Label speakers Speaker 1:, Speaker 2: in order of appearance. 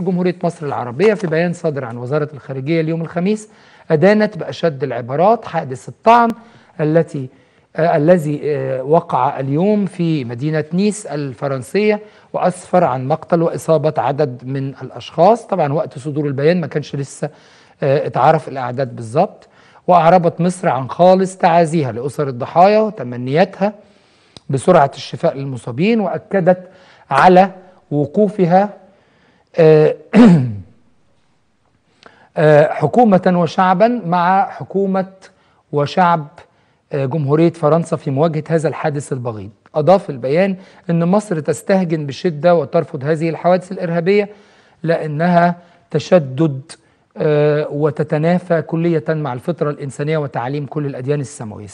Speaker 1: جمهورية مصر العربية في بيان صادر عن وزارة الخارجية اليوم الخميس أدانت بأشد العبارات حادث الطعن التي آه الذي آه وقع اليوم في مدينة نيس الفرنسية وأسفر عن مقتل وإصابة عدد من الأشخاص. طبعا وقت صدور البيان ما كانش لسه آه اتعرف الأعداد بالظبط. وأعربت مصر عن خالص تعازيها لأسر الضحايا وتمنياتها بسرعة الشفاء للمصابين وأكدت على وقوفها حكومة وشعبا مع حكومة وشعب جمهورية فرنسا في مواجهة هذا الحادث البغيض. أضاف البيان أن مصر تستهجن بشدة وترفض هذه الحوادث الإرهابية لأنها تشدد وتتنافى كلية مع الفطرة الإنسانية وتعاليم كل الأديان السماوية.